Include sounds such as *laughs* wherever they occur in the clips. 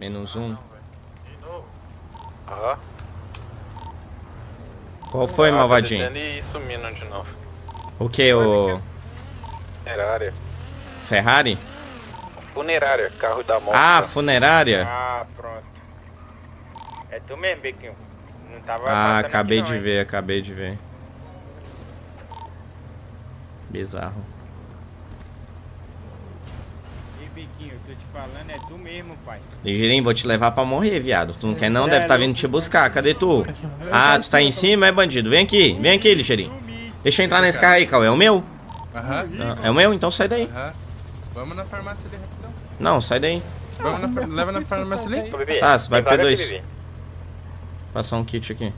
Menos um. Aham. Qual foi, Ah, malvadinho? descendo E sumindo de novo. O que, o Funerária. Ferrari? Funerária, carro da moto. Ah, funerária? Ah, pronto. É tu mesmo, Bequinho. Não tava Ah, acabei aqui, de não, hein? ver, acabei de ver. Bizarro. Ih, Bequinho, tô te falando, é tu mesmo, pai. Ligeirinho, vou te levar pra morrer, viado. Tu não quer não? Deve tá vindo te buscar. Cadê tu? Ah, tu tá em cima, é bandido. Vem aqui, vem aqui, ligeirinho. Deixa eu entrar nesse carro aí, Cauê. É o meu? Aham. Ah, É o meu? Então sai daí. Aham. Vamos na farmácia ali rapidão. Não, sai daí. Vamos na. Leva na farmácia ali. Tá, você vai vaga P2. aqui, Bibi? Passar um kit aqui.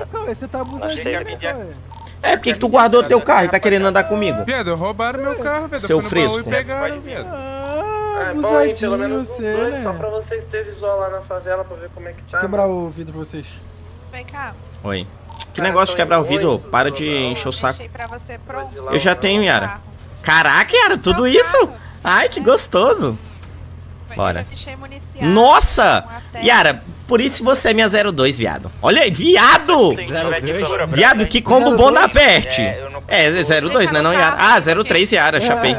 Ah, Cauê, você tá abusando Achei de que mim, ele ia- Cauê. É, por que tu guardou teu carro e tá querendo andar comigo? Viado, roubaram meu carro, viado. Seu fresco. Pegaram, viado. Ah, É bom? Pelo abusadinho menos você, dois, né? só pra vocês terem visual lá na favela pra ver como é que tá. Quebrar o vidro pra vocês. Vem cá. Oi. Que Ah, negócio de quebrar o vidro? oito, Para de não. encher o saco. Deixei pra você pronto. Eu já tenho, Yara. Caraca, Yara, tudo Seu isso? carro. Ai, que gostoso. Mas Bora. Nossa! Yara, por isso você é minha 02, viado. Olha aí, viado! Figura Viado, que combo bom da Pet. É, eu não É, 02, né, não, Yara? Ah, 03, Yara, chapei.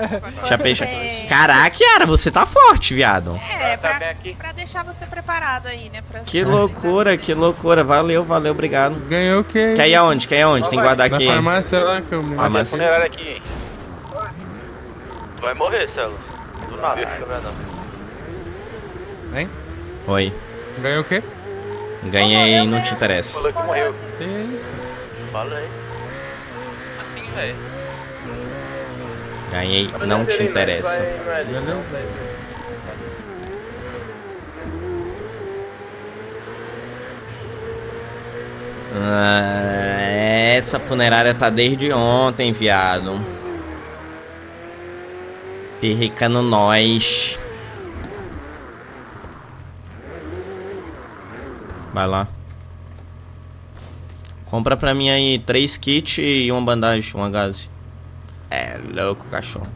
Chapei, chapei. Caraca, Yara, você tá forte, viado. É, pra, pra deixar você preparado aí, né? Pra Que loucura, que loucura. Valeu, valeu, obrigado. Ganhou o quê? Quer ir aonde? Quer ir aonde? Tem que guardar aqui. farmácia lá que eu me... Ah, Tem aqui, hein? Tu vai morrer, Celo. Do nada. Hein? Oi. Ganhou o quê? Ganhei, não te interessa. Falou que morreu. Que isso? Fala aí. Assim, velho. Ganhei, não te interessa. Ah, essa funerária tá desde ontem, viado. Perricando nós. Vai lá. Compra pra mim aí três kits e uma bandagem, uma gase. É louco, cachorro.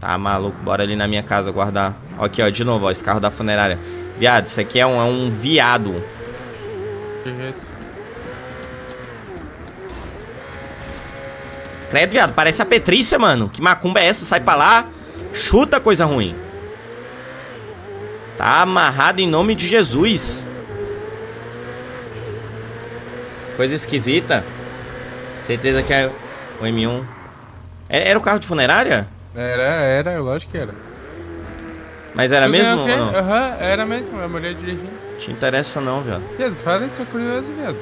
Tá maluco, bora ali na minha casa guardar. Aqui, ó, de novo, ó, esse carro da funerária. Viado, isso aqui é um, é um viado. Que isso? Credo, viado, parece a Petrícia, mano. Que macumba é essa? Sai pra lá, chuta coisa ruim. Tá amarrado em nome de Jesus. Coisa esquisita. Certeza que é o M1. É- Era o carro de funerária? Era, era, lógico que era. Mas era Tu mesmo? Aham, era mesmo, a mulher dirigindo. Te interessa não, viado. Viado, fala isso, sou curioso, viado.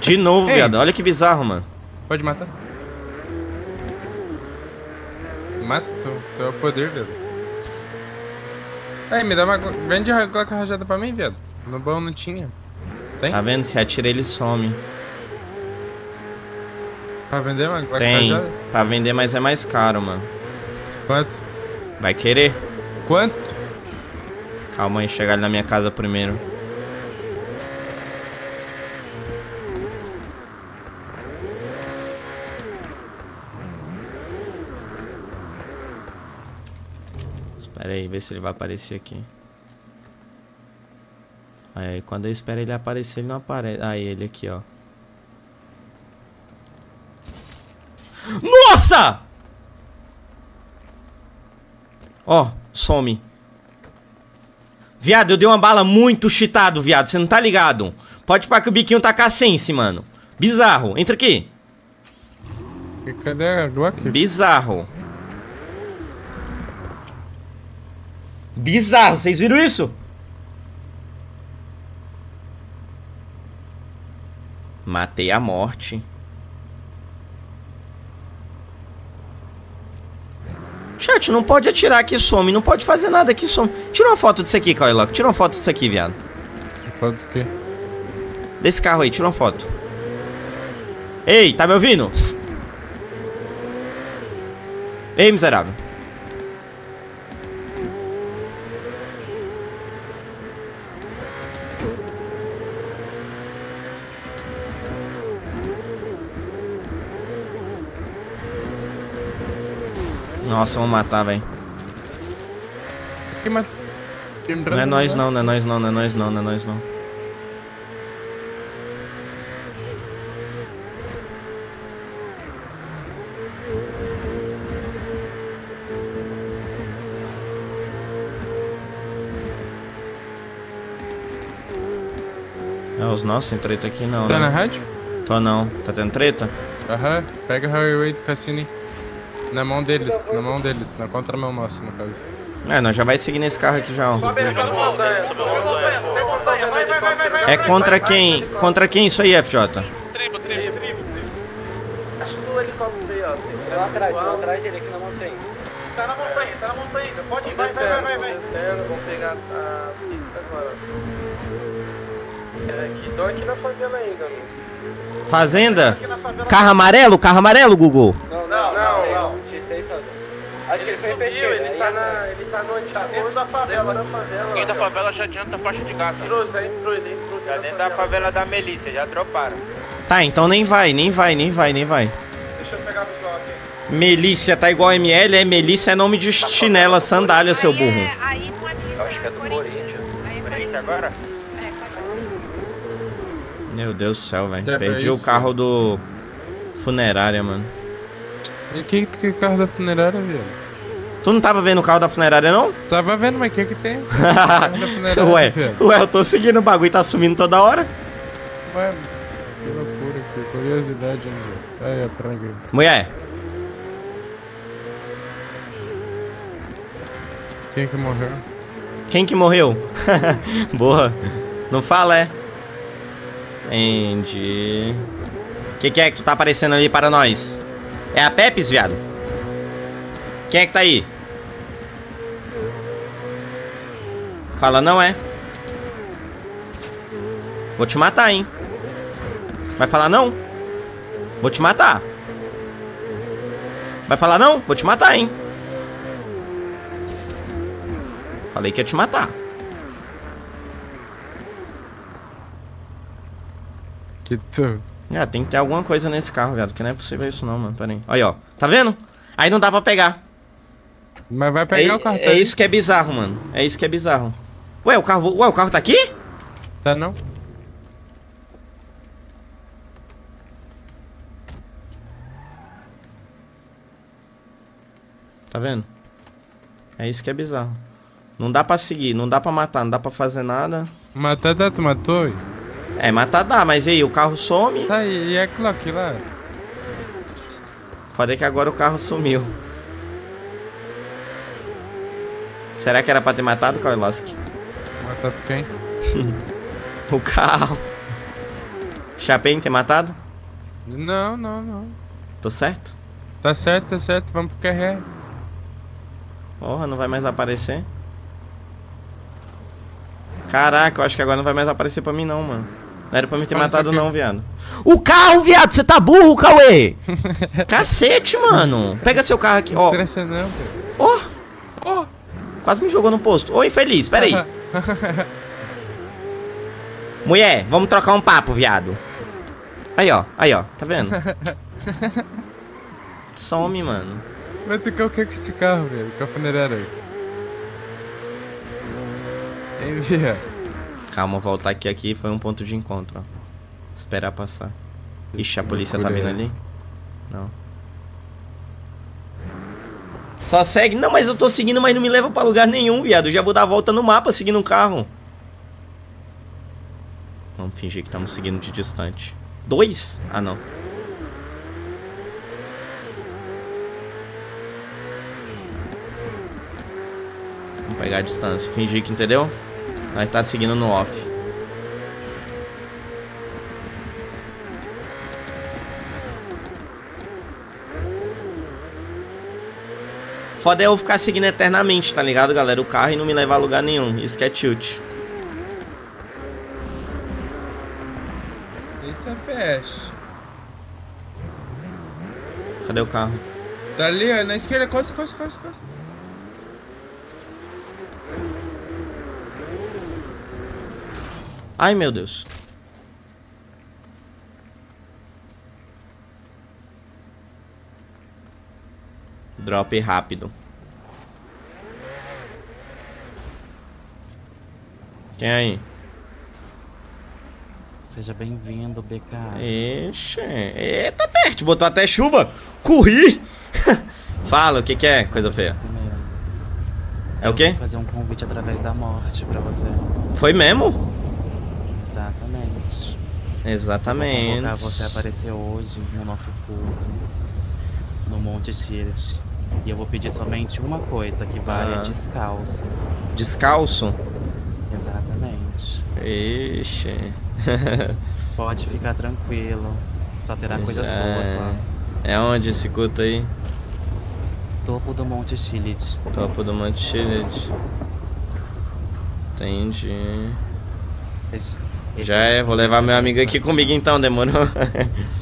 De novo, Ei. viado. Olha que bizarro, mano. Pode matar. Mata, tu, tu é o poder, viado. Aí, me dá uma. Vende a Glock rajada pra mim, viado. No bom não tinha. Tem? Tá vendo? Se atira, ele some. Pra vender uma Glock Tem. rajada? Pra vender, mas é mais caro, mano. Quanto? Vai querer? Quanto? Calma aí, chegar ali na minha casa primeiro. Espera aí, ver se ele vai aparecer aqui. Aí, quando eu espero ele aparecer, ele não aparece. Aí, ele aqui, ó. Nossa! Ó, some. Viado, eu dei uma bala muito cheatado, viado. Você não tá ligado? Pode pá que o biquinho tá cacense, mano. Bizarro. Entra aqui. E Cadê a Glock? Bizarro. Bizarro. Vocês viram isso? Matei a morte. Não pode atirar que some. Não pode fazer nada que some. Tira uma foto disso aqui, Kyle Tira uma foto disso aqui, viado. Foto do quê? Desse carro aí, tira uma foto. Ei, tá me ouvindo? Ei, miserável. Nossa, vamos matar, velho. Que, ma... Time Não é nós não, não é nós não, não é nós não, não é nós não. É os nossos, tem treta aqui não, Tá na né? rádio? Tô não. Tá tendo treta? Aham. Pega o Highway do Cassini. Na mão deles, na mão deles, na contramão nossa, no caso. É, nós já vai seguir nesse carro aqui já, ó. É contra quem? Contra quem isso aí, FJ? Tribo, tribo, tribo. Lá atrás, lá atrás dele aqui na montanha. Tá na montanha, tá na montanha ainda. Pode ir, vai, vai, vai, vai. vai. Vamos pegar a pista agora. É, que dó aqui na favela ainda, mano. Fazenda? Carro amarelo? Carro amarelo, Google? Não. Não. X6 só. Acho que ele tá na. Ele tá no antiagosto da favela. da favela. Quem da favela já adianta a faixa de gás. Entrou, já entrou, ele entrou. Tá dentro da favela da Melissa, já droparam. Tá, então nem vai, nem vai, nem vai, nem vai. Deixa eu pegar o visual aqui. Melícia tá igual ML, é Melícia é nome de chinela, sandália, seu Aí burro. é- Aí não é Eu acho que é do Corinthians. Aí é Corinthians agora? É. Meu Deus do céu, velho. Já Perdi foi o carro do funerária, mano. E que, que carro da funerária, velho? Tu não tava vendo o carro da funerária, não? *laughs* Tava vendo, mas o que que tem? *laughs* ué, velho. ué, eu tô seguindo o bagulho, tá sumindo toda hora. Ué, que loucura, que curiosidade, velho. Aí, tranquilo. Mulher, Quem que morreu? quem que morreu? *laughs* Boa. Não fala, é? Entendi. Que que é que tu tá aparecendo ali para nós? É a Pepes, viado? Quem é que tá aí? Fala não, é? Vou te matar, hein? Vai falar não? Vou te matar. Vai falar não? Vou te matar, hein? Falei que ia te matar. Que tu... Ah, tem que ter alguma coisa nesse carro, viado. Que não é possível isso não, mano. Pera aí. Aí, ó. Tá vendo? Aí não dá pra pegar. Mas vai pegar é, o tá é isso que é bizarro, mano. É isso que é bizarro. Ué, o carro, ué, o carro tá aqui? Tá não? Tá vendo? É isso que é bizarro. Não dá pra seguir, não dá pra matar, não dá pra fazer nada. Matar, tá, tu matou? É, matar dá, mas aí, o carro some. Tá, e, e aquilo aqui lá? Foda é que agora o carro sumiu. Será que era pra ter matado o Kailoski? Matar quem? *laughs* O carro. Chapéu ter matado? Não, não, não. Tô certo? Tá certo, tá certo, vamos pro QR. Porra, não vai mais aparecer. Caraca, eu acho que agora não vai mais aparecer pra mim não, mano. Não era pra me ter matado não, viado. O carro, viado, você tá burro, Cauê! *laughs* Cacete, mano. Pega seu carro aqui, ó. Estressa não, velho. Ó! Quase me jogou no posto. Ô, infeliz, pera aí. *laughs* Mulher, vamos trocar um papo, viado. Aí, ó, aí, ó, tá vendo? *laughs* Some, mano. Mas tu quer o que com esse carro, velho? Com a funerária aí? Envia. Calma, voltar aqui, aqui foi um ponto de encontro, ó. Esperar passar. Ixi, a polícia tá vindo ali? Não. Só segue? Não, mas eu tô seguindo, mas não me leva pra lugar nenhum, viado. Eu já vou dar a volta no mapa seguindo um carro. Vamos fingir que estamos seguindo de distante. Dois? Ah, não. Vamos pegar a distância. Fingir que entendeu? Nós tá seguindo no off. Foda é eu ficar seguindo eternamente, tá ligado, galera? O carro e não me levar a lugar nenhum. Isso que é tilt. Eita peste. Cadê o carro? Tá ali, ó, na esquerda, costa, costa, costa, costa. Ai, meu Deus. Drop rápido. Quem é aí? Seja bem-vindo, BK. Ixi. Eita, Bert, botou até chuva. Corri. *laughs* Fala, o que que é, coisa feia? Primeiro, É o quê? vou fazer um convite através da morte pra você. Foi mesmo? Exatamente. Vou Exatamente. convocar você aparecer hoje no nosso culto, no Monte Shield. E eu vou pedir somente uma coisa, que vale Ah. descalço. Descalço? Exatamente. Ixi. *laughs* Pode ficar tranquilo. Só terá coisas Já boas lá. É onde esse culto aí? Topo do Monte Shield. Topo do Monte Chilid. Entendi. Esse Já é, vou levar meu amigo aqui comigo então, demorou? *laughs*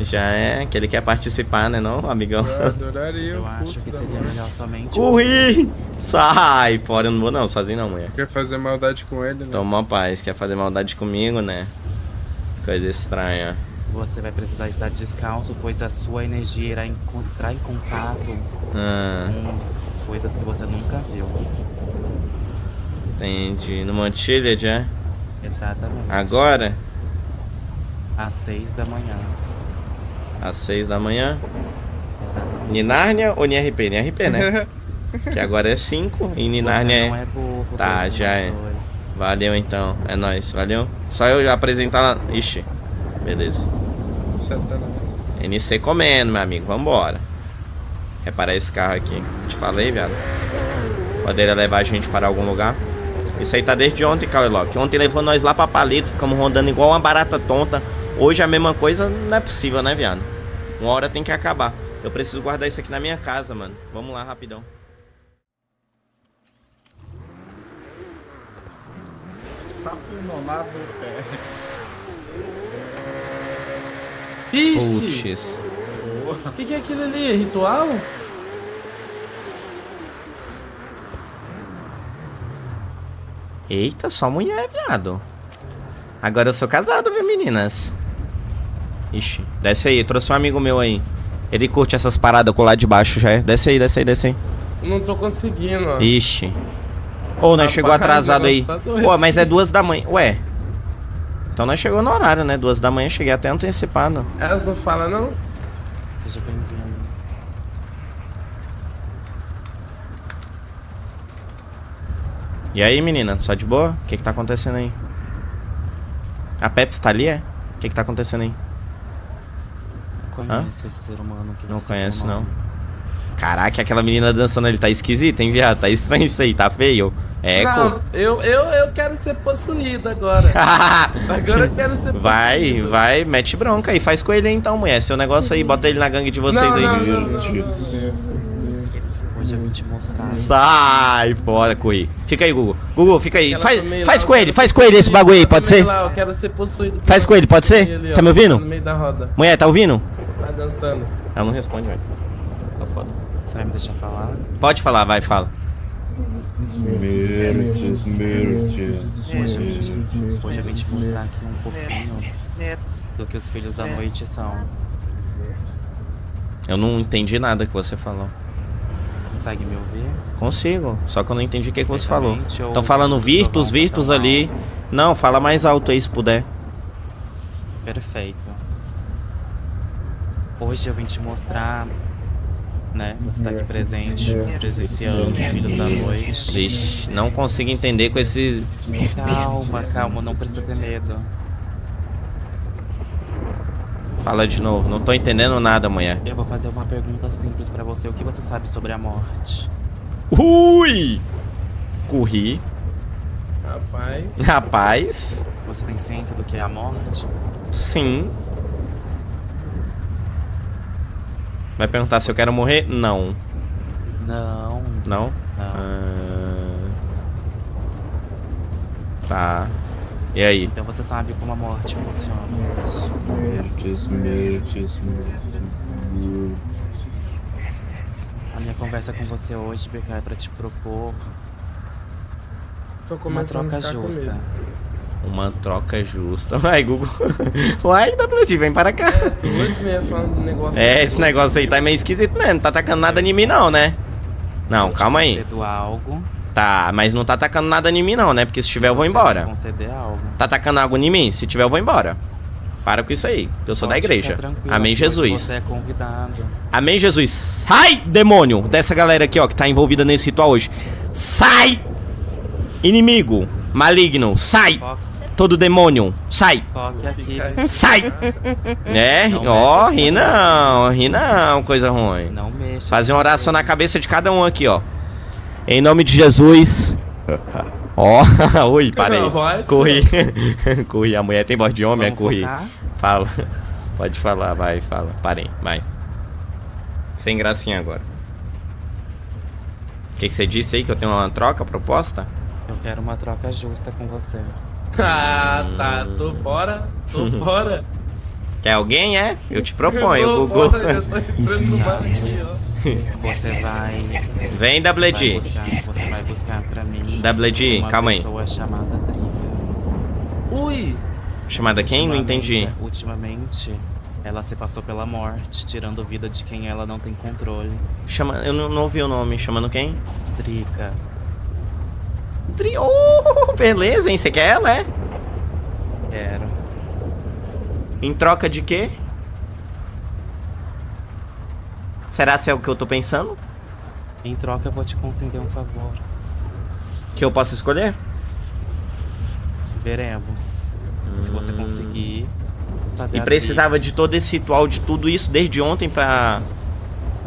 Já é, que ele quer participar, né não, amigão? Eu adoraria Eu acho que seria melhor somente. Corri! Sai fora, eu não vou não, sozinho não, mulher. Quer fazer maldade com ele, né? Toma paz, quer fazer maldade comigo, né? Coisa estranha. Você vai precisar estar descalço, pois a sua energia irá encontrar em contato Ah, com coisas que você nunca viu. entendi. No Monte Chilid, é? Exatamente. Agora? Às seis da manhã. Às seis da manhã? Exatamente. Ninárnia ou NRP? NRP, né? *laughs* que agora é cinco e Ninárnia é... é burro. Tá, já é. Valeu então, é nóis, valeu? Só eu já apresentar lá. Ixi, beleza. NC comendo, meu amigo, vambora. Reparar esse carro aqui. Te falei, viado. Poderia levar a gente para algum lugar. Isso aí tá desde ontem, Cauelock. Ontem levou nós lá pra palito, ficamos rondando igual uma barata tonta. Hoje a mesma coisa não é possível, né, viado? Uma hora tem que acabar. Eu preciso guardar isso aqui na minha casa, mano. Vamos lá, rapidão. Sapo nonado é. Ixi! Putz. O que, que é aquilo ali? Ritual? Eita, só mulher, viado. Agora eu sou casado, viu, meninas? Ixi, desce aí, trouxe um amigo meu aí. Ele curte essas paradas com lá de baixo já é. Desce aí, desce aí, desce aí. Não tô conseguindo, ó. Ixi. Ô, nós Rapaz, chegou atrasado *laughs* aí. tá. Pô, mas é duas da manhã. Ué. Então nós chegou no horário, né? Duas da manhã, cheguei até antecipado. Elas não falam, não? Seja bem-vindo. E aí, menina? Só de boa? O que que tá acontecendo aí? A Pepsi tá ali, é? O que que tá acontecendo aí? Conheço esse ser humano que Não conhece, não. Caraca, aquela menina dançando ali tá esquisita, hein, viado? Tá estranho isso aí, tá feio. É, Não, eu, eu, eu quero ser possuído agora. *laughs* agora eu quero ser Vai, possuído. vai, mete bronca aí. Faz com ele aí então, mulher. Seu negócio aí, bota ele na gangue de vocês Não, aí. não, não, não, Hoje eu vim te mostrar. Sai fora, Corri. Fica aí, Google. Google, fica aí. Faz, lá, faz com ele, faz com ele esse bagulho aí, pode Também ser? Lá, eu quero ser possuído. por Faz com ele, pode ser? ali, ó, Tá me ouvindo? No meio da roda. Mulher, tá ouvindo? Dançando. Ela não responde, velho. Tá foda. Você vai me deixar falar? Pode falar, vai, fala. Hoje eu vim te mostrar aqui um pouquinho do que os filhos da noite são. Eu não entendi nada que você falou. Consegue me ouvir? Consigo, só que eu não entendi o que, que você falou. Estão falando Virtus, Virtus ali. Não, fala mais alto aí se puder. Perfeito. Hoje eu vim te mostrar, né? Você tá aqui presente, presenciando os filhos da noite. Vixe, não consigo entender com esse. Calma, calma, não precisa ter medo. Fala de novo, não tô entendendo nada, mulher. Eu vou fazer uma pergunta simples pra você. O que você sabe sobre a morte? Ui! Corri. Rapaz. Rapaz, Você tem ciência do que é a morte? sim. Vai perguntar se eu quero morrer? Não. Não. Não? Não. Ah, Tá. E aí? Então você sabe como a morte funciona. A minha conversa com você hoje, BK, é pra te propor Tô uma troca justa. Uma troca justa. *laughs* Vai, Google. Vai, WD, vem para cá. Tu antes falando do negócio. É, esse negócio aí tá meio esquisito mesmo. Tá atacando nada em mim, não, né? Não, calma aí. Algo Tá, mas não tá atacando nada em mim não, né? Porque se tiver eu vou embora. Conceder algo. Tá atacando água em mim? Se tiver eu vou embora. Para com isso aí, que eu sou da igreja. Amém, Jesus. Você é convidado. Amém, Jesus. Sai, demônio, dessa galera aqui, ó, que tá envolvida nesse ritual hoje. Sai! Inimigo, maligno, sai! Foque, Todo demônio, sai! Sai! *laughs* É, Não ó, mexe. ri não, ri não, coisa ruim. Não mexa. Fazer uma oração na cabeça de cada um aqui, ó. Em nome de Jesus. *laughs* Ó, *laughs* ui, parei. Corri. corri, a mulher tem voz de homem, é Vamos corri. focar? Fala. Pode falar, vai, fala. Parei, vai. Sem gracinha agora. O que, que você disse aí? Que eu tenho uma troca proposta? Eu quero uma troca justa com você. *laughs* Ah, tá. Tô fora. Tô fora. Quer alguém, é? Eu te proponho, Tô Gugu. fora, já tô *laughs* entrando no mar aqui, ó. Você vai. Vem, WD. buscar, você vai buscar pra mim. WD, uma calma aí. chamada. Ui. Chamada quem? Não entendi. Ultimamente, ela se passou pela morte, tirando vida de quem ela não tem controle. Chama... Eu não, não ouvi o nome. Chamando quem? Drica. Dri... Oh, beleza, hein? Você quer ela, é? Quero. Em troca de quê? Será se é o que eu tô pensando? Em troca, eu vou te conceder um favor. Que eu posso escolher? Veremos. Se você conseguir fazer Hum. E precisava de todo esse ritual, de tudo isso desde ontem pra Drica.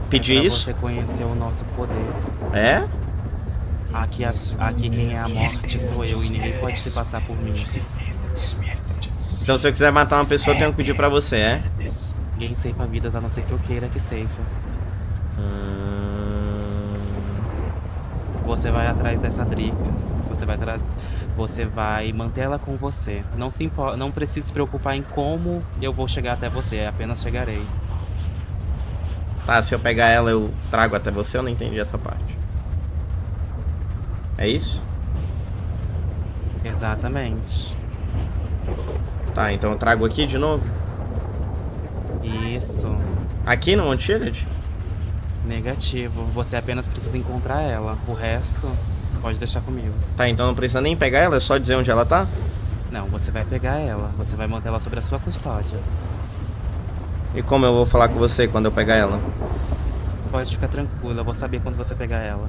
pedir é pra isso? você conhecer o nosso poder. É? Aqui, a- aqui quem é a morte sou eu e ninguém pode se passar por mim. Então se eu quiser matar uma pessoa, eu tenho que pedir pra você, é? Ninguém ceifa vidas a não ser que eu queira que ceife. Hum... Você vai atrás dessa Drica. Você vai atrás. Você vai manter ela com você. Não se impo... não precisa se preocupar em como eu vou chegar até você, apenas chegarei. Tá, se eu pegar ela, eu trago até você, eu não entendi essa parte. É isso? Exatamente. Tá, então eu trago aqui de novo? Isso. Aqui no Mount Chiliad? Negativo. Você apenas precisa encontrar ela. O resto pode deixar comigo. Tá, então não precisa nem pegar ela, é só dizer onde ela tá? Não, você vai pegar ela. Você vai manter ela sob a sua custódia. E como eu vou falar com você quando eu pegar ela? Pode ficar tranquilo, eu vou saber quando você pegar ela.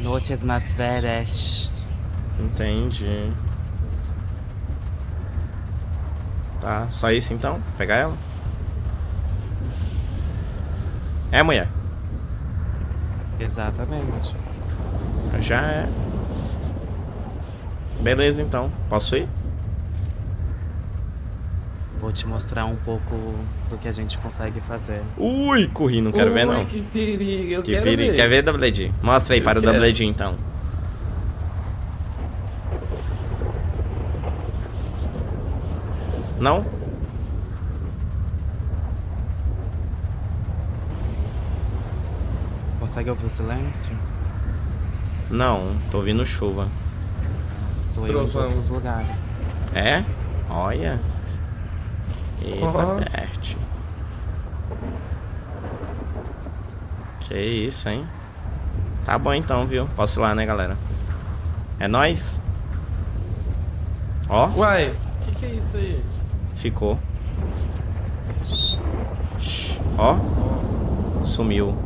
Noches más veres. Entendi. Tá, só isso então? Pegar ela? É, mulher? Exatamente. Já é. Beleza então. Posso ir? Vou te mostrar um pouco do que a gente consegue fazer. Ui, corri, não quero ver Ui, não. que perigo. Eu Que quero perigo. ver. Quer ver, WD? Mostra aí Eu para o quero. WD então. Não? Consegue ouvir o silêncio? Não, tô ouvindo chuva. Sou eu em Trovão. todos os lugares. É? Olha. Eita, Ó. Bert. Que isso, hein? Tá bom então, viu? Posso ir lá, né, galera? É nóis? Ó, Uai, o que, que é isso aí? ficou. Ó. Sumiu.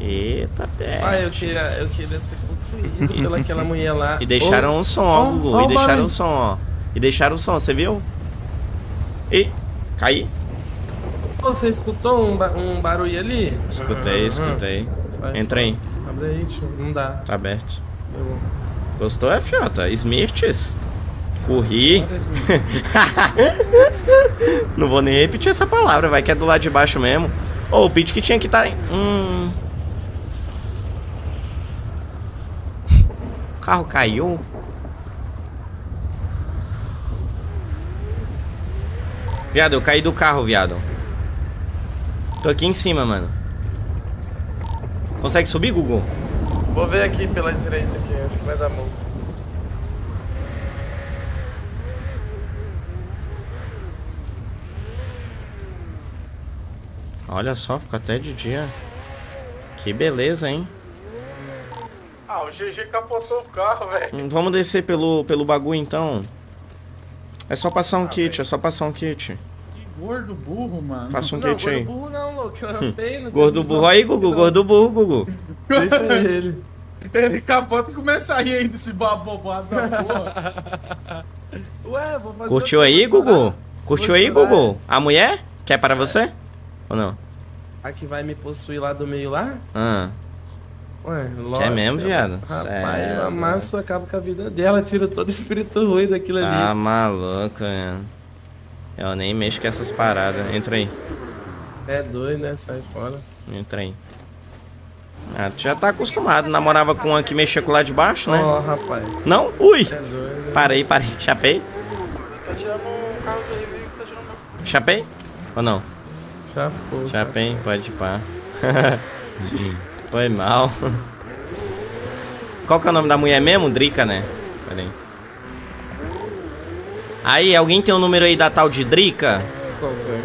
Eita, Bert. Ah, eu queria, eu queria ser possuído pelaquela *laughs* mulher lá. E deixaram Ô, um som, ó, ó, Gugu. ó e o deixaram barulho. um som, ó. E deixaram o som, você viu? E caí. Você escutou um, ba- um barulho ali? Escutei, escutei. Sai Entra aí, fora. Abre aí, tio. Não dá. tá aberto. Gostou, FJ? Smirts? Corri. *laughs* Não vou nem repetir essa palavra, vai que é do lado de baixo mesmo. Ô, o pitch que tinha que estar. Tá... Hum. O carro caiu? Viado, eu caí do carro, viado. Tô aqui em cima, mano. Consegue subir, Gugu? Vou ver aqui pela direita aqui, acho que vai dar multa. Olha só, fica até de dia. Que beleza, hein? Ah, o GG capotou o carro, velho. Vamos descer pelo, pelo bagulho então. É só passar um kit, é só passar um kit. Que gordo burro, mano. Passa um Não, kit aí. gordo burro não, louco. Eu *laughs* rampei, não Gordo visão. burro aí, Gugu, gordo burro, Gugu. Deixa *laughs* ele. Ele capota e começa a rir aí desse babobado da porra. *laughs* Ué, vou fazer Curtiu aí? Gugu? Curtiu aí. Gugu? A mulher? Quer para você? Ou não? A que vai me possuir lá do meio lá? Ah, Ué, lógico. mesmo, viado? Rapaz, Sério, amasso, acabo com a vida dela, tiro todo o espírito ruim daquilo tá ali. maluco, mano. Eu nem mexo com essas paradas. Entra aí, É doido, né? Sai fora. entra aí. Ah, tu já tá acostumado. Namorava com uma que mexia com o lado de baixo, né? Ó, rapaz. Não? Ui! É doido. Parei, parei. Chapei? Tá tirando o carro do Ribeiro que tá tirando o. Chapei? Ou não? Chapou. Chapei, pode ir pá. *laughs* Foi mal. Qual que é o nome da mulher mesmo? Drica, né? Pera aí. Aí, alguém tem o número aí da tal de Drica? Qual foi?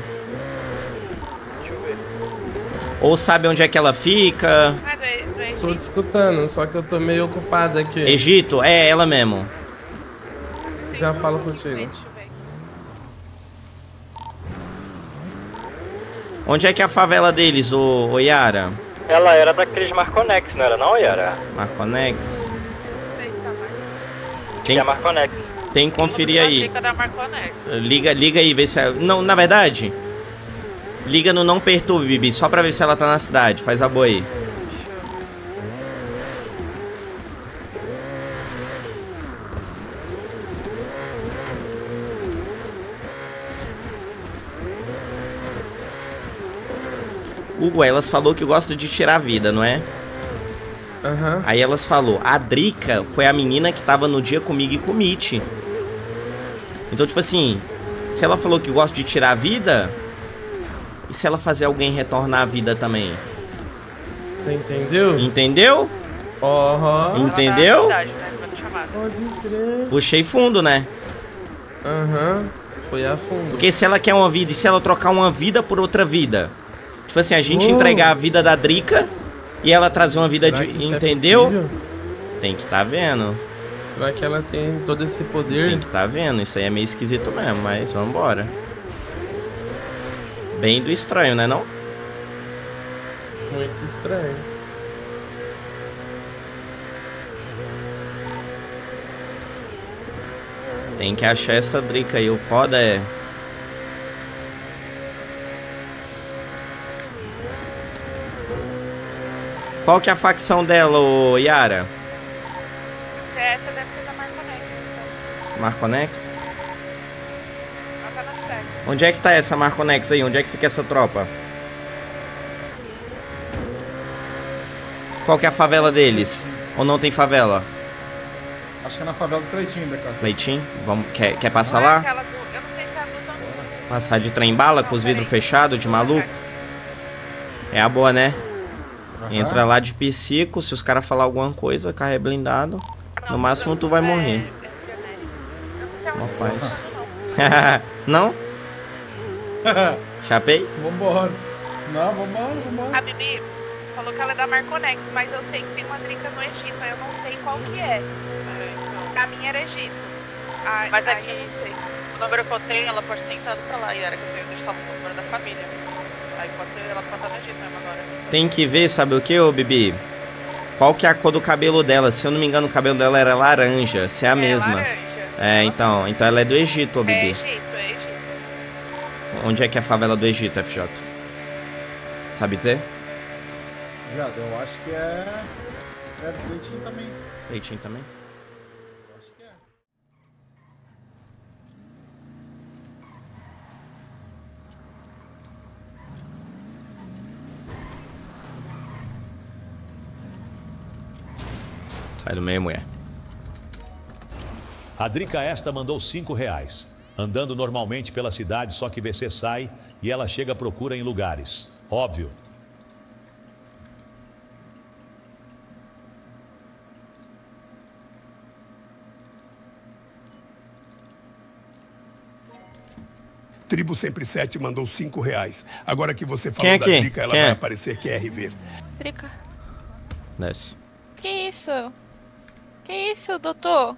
Ou sabe onde é que ela fica? Tô te escutando, só que eu tô meio ocupado aqui. Egito? É, ela mesmo. Já falo contigo. Deixa eu ver. Onde é que é a favela deles, ô, ô Yara? Ela era daqueles Marconex, não era não, Yara? Marconex? Não sei se tá mais. Tem, Que é Marconex. tem que conferir aí. Liga, liga aí, vê se é... Não, na verdade... Liga no Não Perturbe, Bibi, só pra ver se ela tá na cidade. Faz a boa aí. Hugo, elas falou que gosta de tirar a vida, não é? Aham. Aí elas falou, a Drica foi a menina que tava no dia comigo e com o Mitch. Então, tipo assim, se ela falou que gosta de tirar a vida, e se ela fazer alguém retornar a vida também? Você entendeu? Entendeu? Aham. Entendeu? Tá. Puxei fundo, né? Aham. Foi a fundo. Porque se ela quer uma vida e se ela trocar uma vida por outra vida, tipo assim, a gente Uou. entregar a vida da Drica e ela trazer uma vida Será de. é Entendeu? possível? Tem que tá vendo. Será que ela tem todo esse poder? Tem que tá vendo. Isso aí é meio esquisito mesmo, mas vambora. Bem do estranho, né não? Muito estranho. Tem que achar essa Drica aí. O foda é. Qual que é a facção dela, ô Yara? Essa deve ser da Marconex. Então. Marconex? Ela tá na cidade. Onde é que tá essa Marconex aí? Onde é que fica essa tropa? Qual que é a favela deles? Ou não tem favela? Acho que é na favela do Cleitinho, da cara. Cleitinho, vamos, quer, quer passar é lá? aquela do- Eu não sei se é a do Tandu. Passar de trem bala com os vidros fechados, de maluco? É a boa, né? Entra lá de psico, se os caras falar alguma coisa, carro é blindado. No máximo tu vai morrer. Uma paz. *laughs* não? *laughs* Chapei? Vambora. Não, vambora, vambora. A Bibi falou que ela é da Marconex, mas eu sei que tem uma drica no Egito, aí eu não sei qual que é. A minha era Egito. A, Mas aqui- eu não sei. O número que eu tenho, ela pode ter entrado pra lá. E era que eu tenho deixado o número da família. Aí pode ser, ela mesmo agora. Tem que ver, sabe o que, ô Bibi? Qual que é a cor do cabelo dela? Se eu não me engano, o cabelo dela era laranja. Se é a mesma. laranja. É, então. Então ela é do Egito, ô É Bibi. Egito, é Egito. Onde é que é a favela do Egito, FJ? Sabe dizer? Viado, eu acho que é. É do Cleitinho também. Leitinho também? Sai do meio, mulher. A Drica esta mandou cinco reais. Andando normalmente pela cidade, só que VC sai e ela chega à procura em lugares. Óbvio. Tribo Sempre 7 mandou 5 reais. Agora que você falou Quem é da? Drica, ela Quem vai é? aparecer QRV. Drica. Desce. Que isso? Que isso, doutor?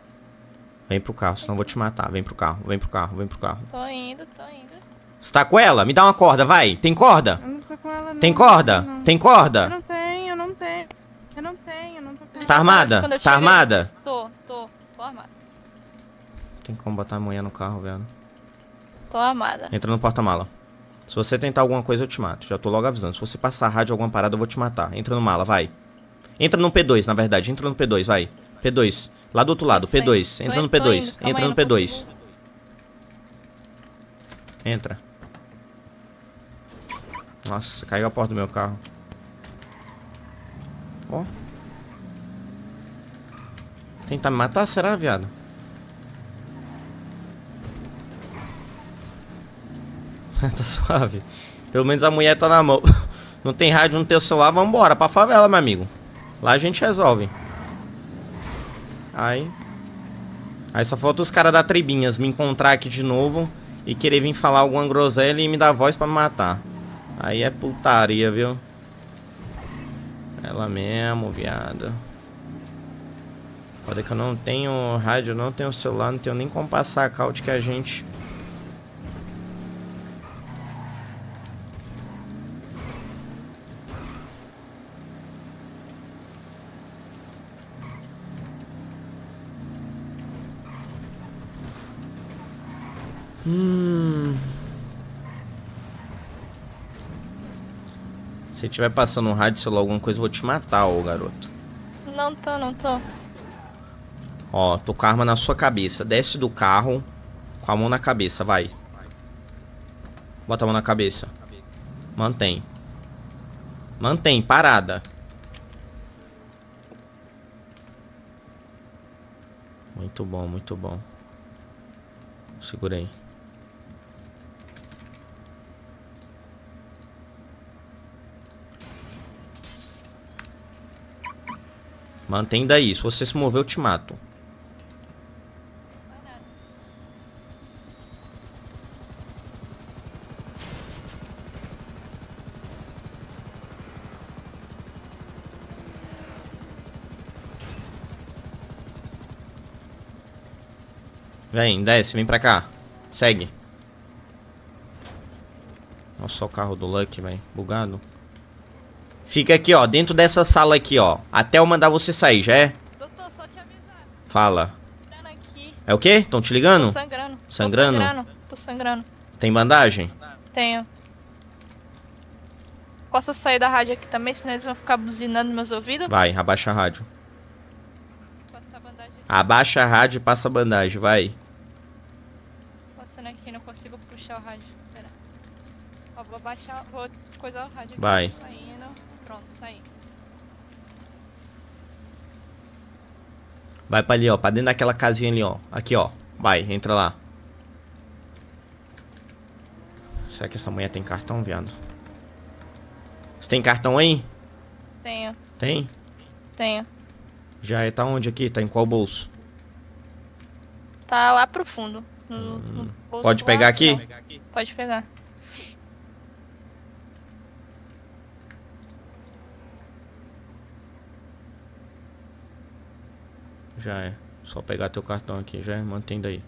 Vem pro carro, senão eu vou te matar. Vem pro carro, vem pro carro, vem pro carro. Tô indo, tô indo. Você tá com ela? Me dá uma corda, vai. Tem corda? Eu não tô com ela, não. Tem corda? Não. Tem Eu corda? não tenho, eu não tenho. Eu não tenho, eu não tô com Tá armada? Eu Tá cheguei- armada? Tô, tô, tô armada. Tem como botar a mulher no carro, velho. Tô armada. Entra no porta-mala. Se você tentar alguma coisa, eu te mato. Já tô logo avisando. Se você passar rádio alguma parada, eu vou te matar. Entra no mala, vai. Entra no P2, na verdade. Entra no P2, vai. P2. Lá do outro lado, P2. Tô Entra no tô P2. indo. Calma Entra no não P2. Entra. Nossa, caiu a porta do meu carro. Ó. Tentar me matar, será, viado? *laughs* tá suave. Pelo menos a mulher tá na mão. *laughs* Não tem rádio, não tem o celular, vambora pra favela, meu amigo. Lá a gente resolve. Aí. Aí só falta os caras da Tribinhas me encontrar aqui de novo e querer vir falar alguma groselha e me dar voz pra me matar. Aí é putaria, viu? Ela mesmo, viado. Foda que eu não tenho rádio, não tenho celular, não tenho nem como passar a caute que a gente. Hum. Se tiver passando um rádio, celular, alguma coisa, eu vou te matar, ô garoto. Não tô, não tô. Ó, tô com a arma na sua cabeça. Desce do carro com a mão na cabeça, vai. Bota a mão na cabeça. Mantém. Mantém, parada. Muito bom, muito bom. Segurei. Mantém daí. Se você se mover, eu te mato. Vem, desce, vem pra cá. Segue. Nossa, o carro do Lucky, velho. Bugado. Fica aqui, ó, dentro dessa sala aqui, ó. Até eu mandar você sair, já é? Doutor, só te avisar. Fala. Aqui. É o quê? Estão te ligando? Tô sangrando. Sangrando? Tô sangrando. Tô sangrando. Tem bandagem? Tenho. Posso sair da rádio aqui também, senão eles vão ficar buzinando meus ouvidos? Vai, abaixa a rádio. Passar a bandagem aqui. Abaixa a rádio e passa a bandagem, vai. Passando aqui, não consigo puxar o rádio. Pera. Ó, vou abaixar, vou coisar o rádio aqui. Vai. Saindo. Pronto, saí. Vai pra ali, ó. Pra dentro daquela casinha ali, ó. Aqui, ó. Vai, entra lá. Será que essa mulher tem cartão, viado? Você tem cartão aí? Tenho, Tem? tenho. Já é, tá onde aqui? Tá em qual bolso? Tá lá pro fundo. No, no bolso Pode pegar aqui? não. Pode pegar. Já é. Só pegar teu cartão aqui, já é. Mantém daí.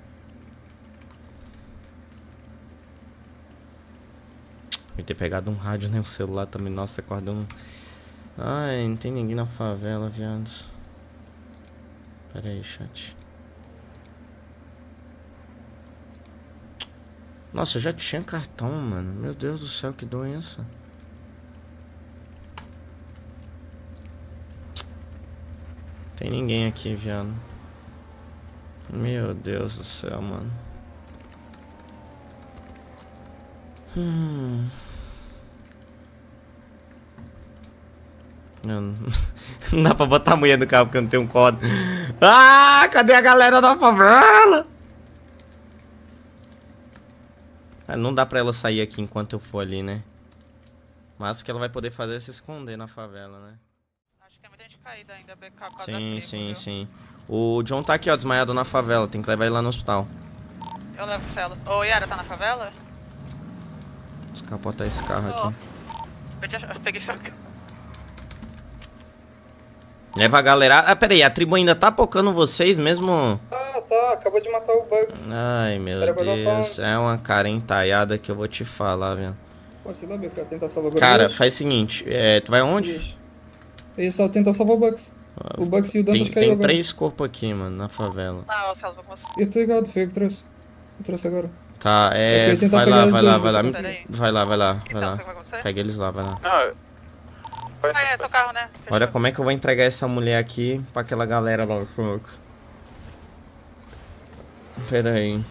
Devia ter pegado um rádio, né? Um celular também. Nossa, acordou um... Ai, não tem ninguém na favela, viados. Pera aí, chat. Nossa, eu já tinha cartão, mano. Meu Deus do céu, que doença. Tem ninguém aqui, viado. Meu Deus do céu, mano. Hum. Não, *laughs* não dá pra botar a mulher no carro porque eu não tenho um código. Ah, cadê a galera da favela? Ah, não dá pra ela sair aqui enquanto eu for ali, né? Mas o que ela vai poder fazer é se esconder na favela, né? Acho que é muita gente caída ainda, BK, Sim, sim, viu? sim. O John tá aqui, ó, desmaiado na favela. Tem que levar ele lá no hospital. Eu levo o Celo. Ô, Yara, tá na favela? Descapotar esse carro aqui. Eu peguei só. Leva a galera. Ah, peraí, a tribo ainda tá pocando vocês mesmo? Ah, tá. Acabou de matar o Bugs. Ai, meu Era pra dar Deus. É uma cara entalhada que eu vou te falar, velho. Pô, sei lá, meu cara. Tentar salvar o Cara, Bugs. faz o seguinte. É, tu vai onde? Eu ia só tentar salvar o Bugs. O Bugs e o Dantas Tem, caiu tem agora. três corpos aqui, mano, na favela. Ah, o Celso, vou. Eu tô ligado, foi eu que trouxe. Eu trouxe agora. Tá, é. tentar Vai lá, vai lá, vai lá. Vai lá, vai lá, vai lá. vai você? Pega eles lá, vai lá. Não, Ah, é seu carro, né? Olha como é que eu vou entregar essa mulher aqui pra aquela galera lá. Pera aí.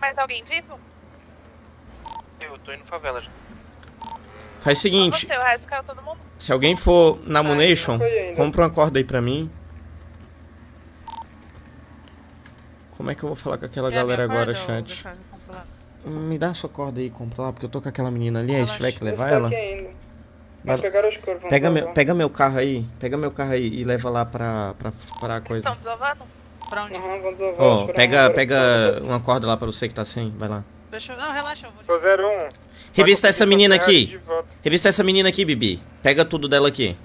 Mais alguém vivo? eu tô indo pra favela já. Faz o seguinte, Você, o resto caiu todo mundo. se alguém for na Munation, compra uma corda aí pra mim. Como é que eu vou falar com aquela galera agora, chat? Me dá a sua corda aí, compra lá, porque eu tô com aquela menina ali, aí se tiver que levar ela. Vai- Pega meu, pega meu carro aí, pega meu carro aí e leva lá pra, pra, pra coisa. Estão desovando? Pra onde? Aham, vamos salvar. Ó, esperar pega, pega uma corda lá pra você que tá sem, vai lá. Deixa eu... Não, relaxa, eu vou... Sou 01. Revista essa menina aqui. Revista essa menina aqui, Bibi. Pega tudo dela aqui.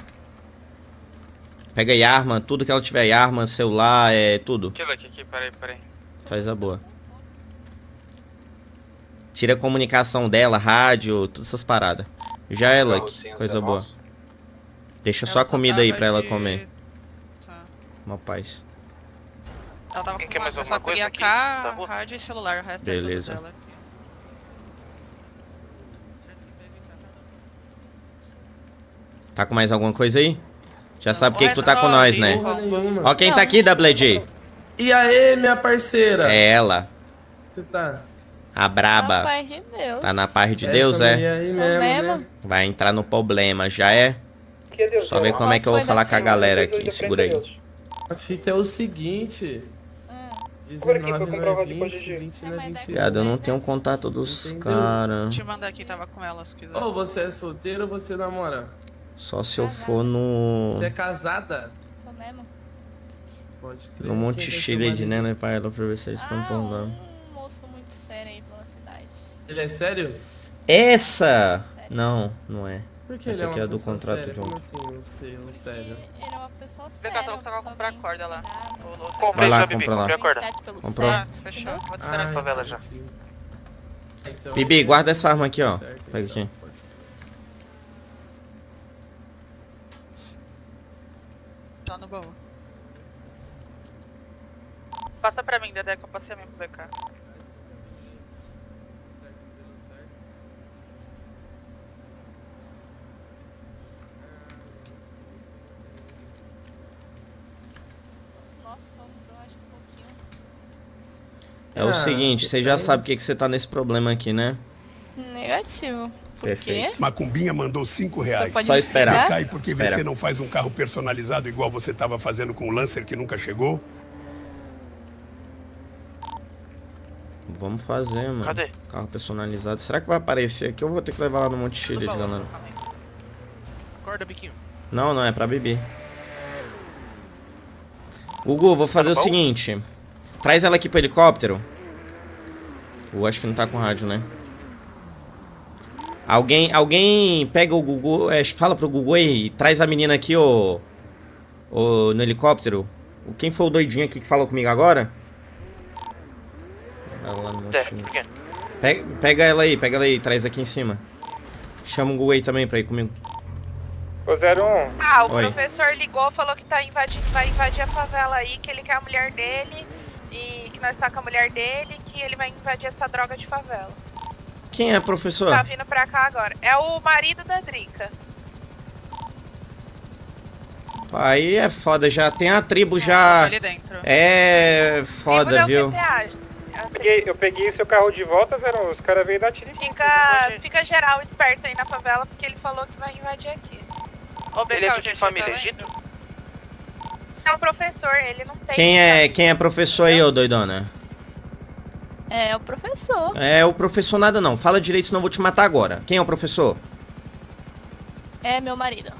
Pega aí arma, tudo que ela tiver aí, arma, celular, é tudo. Aquilo aqui, aqui, peraí, peraí. Faz a boa. Tira a comunicação dela, rádio, todas essas paradas. Já é, Luck. Coisa boa. Deixa só a comida aí pra ela comer. Tá. Uma paz. Ela tava com uma... só alguma peguei a coisa aqui? K, Tá bom. rádio e celular, o resto Beleza. é tudo dela Tá com mais alguma coisa aí? Já sabe O por que que tu tá com nós, né? Ó quem tá aqui, WG. E aí, minha parceira? É ela. Você tá? A braba. Paz de Deus. Tá na paz de Deus, é? aí mesmo, né? Vai entrar no problema, já é? Deus, Só ver como é que eu vou falar com a galera Deus, aqui. Segura aí. Deus. A fita é o seguinte. Hum. Agora aqui, 19 pra não é depois 20, de dia. 20 É, não é mas 20. Viado, eu não tenho contato dos caras. Te mandar aqui, tava com ela, se quiser. Ou você é solteiro ou você namora? Só se eu for no. Você é casada? Sou mesmo? Pode crer. No Monte que é Chile né, pra ela pra ver se eles estão ah, falando. um moço muito sério aí pela cidade. Ele é sério? Essa! Não, não é. Por que Essa ele é aqui uma é do contrato séria? de Como um. assim, um sério? Ele é uma pessoa séria. que eu uma tava comprar corda lá. Comprei lá, só, Bibi, compra lá. comprei a corda. 27 pelo Comprou? Ah, fechou. Vou te esperar na favela já. Então, Bibi, guarda essa arma aqui, ó. certo, Pega então, aqui. Crer. Tá no baú. Passa pra mim, Dedé, que eu passei a mim pro BK. Nós somos, eu acho, um pouquinho. É o Ah, seguinte, você já sabe por que que você tá nesse problema aqui, né? Negativo. Por Perfeito. quê? Macumbinha mandou cinco reais. pode Só me esperar. Cai porque Espera. você não faz um carro personalizado igual você estava fazendo com o Lancer que nunca chegou? Vamos fazer, mano. Cadê? Carro personalizado. Será que vai aparecer aqui? Eu vou ter que levar lá no Monte Chile, de galera. Acorda, biquinho. Não, não, é pra beber. Gugu, vou fazer o Tá bom? seguinte. Traz ela aqui pro helicóptero. Eu acho que não tá com rádio, né? Alguém, alguém pega o Gugu, é, fala pro Gugu aí, traz a menina aqui, ô, ô, no helicóptero. O- Quem foi o doidinho aqui que falou comigo agora? Pega, pega ela aí, pega ela aí, traz aqui em cima. Chama o Gugu aí também pra ir comigo. Ô 01. Ah, o Oi. professor ligou, falou que tá invadindo, vai invadir a favela aí, que ele quer a mulher dele e que nós tá com a mulher dele, que ele vai invadir essa droga de favela. Quem é, professor? Tá vindo pra cá agora. É o marido da Drica. Aí é foda, já tem a tribo já. ali dentro. É foda, viu? Eu peguei, eu peguei seu carro de volta, 01. Os caras veio dar tiro em Fica, fica geral esperto aí na favela, porque ele falou que vai invadir aqui. Ô, Ele é de gente, família tá vendo? egito? É um professor, ele não tem... Quem é, quem é professor aí, ô doidona? É o professor. É o professor nada não. Fala direito, senão eu vou te matar agora. Quem é o professor? É meu marido.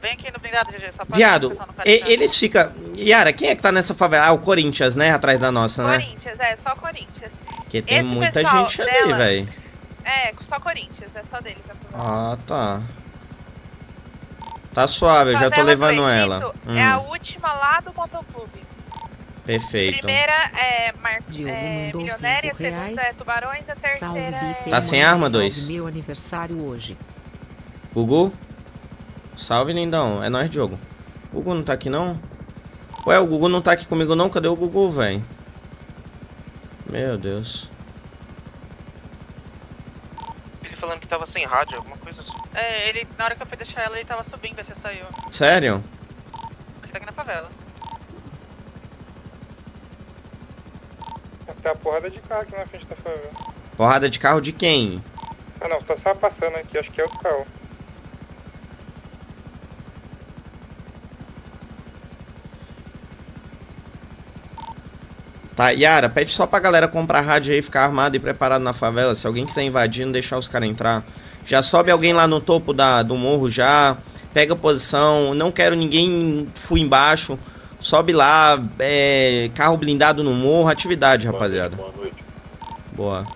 Vem aqui no blindado, GG. Só Viado, e- ficar eles ficam. Yara, quem é que tá nessa favela? Ah, o Corinthians, né? Atrás da nossa, né? Corinthians, é, só Corinthians. Porque tem Esse muita gente ali, velho. É, É, só Corinthians, é só deles. a polícia. Ah, tá. Tá suave, eu já tô levando ela. É a Hum, última lá do motoclube. Perfeito. Primeira é, Mar... Diogo é Milionária, segunda reais. é Tubarões, a Salve, terceira é... Vitor. Tá sem arma, Salve dois? meu aniversário hoje. Gugu? Salve, lindão. É nóis, Diogo. O Gugu não tá aqui, não? Ué, o Gugu não tá aqui comigo, não? Cadê o Gugu, velho? Meu Deus. Ele falando que tava sem rádio, alguma coisa assim. É, ele, na hora que eu fui deixar ela, ele tava subindo, aí você saiu. Sério? Ele tá aqui na favela. Tem uma porrada de carro aqui na frente da favela. Porrada de carro de quem? Ah não, tá só passando aqui, acho que é o carro. Tá, Yara, pede só pra galera comprar rádio aí, ficar armado e preparado na favela. Se alguém quiser invadir, não deixar os caras entrar. Já sobe alguém lá no topo da, do morro já. Pega posição. Não quero ninguém fui embaixo. Sobe lá. é, carro blindado no morro. Atividade, rapaziada. Boa noite. Boa.